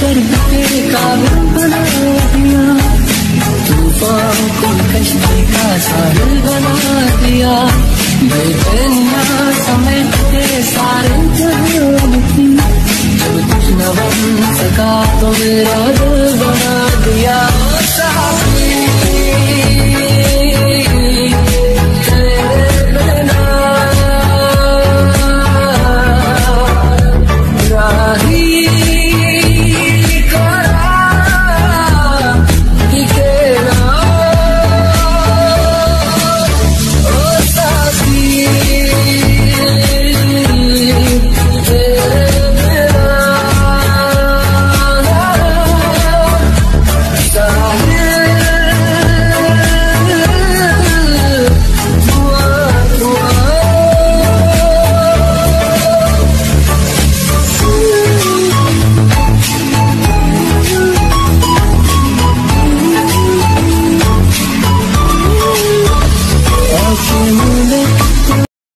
दर्द तेरे काबिल बना दिया तूफ़ान को कश्ती का साहिल बना दिया। बेचैनिया समेत तेरे सारे कुछ न बन सका तो मेरा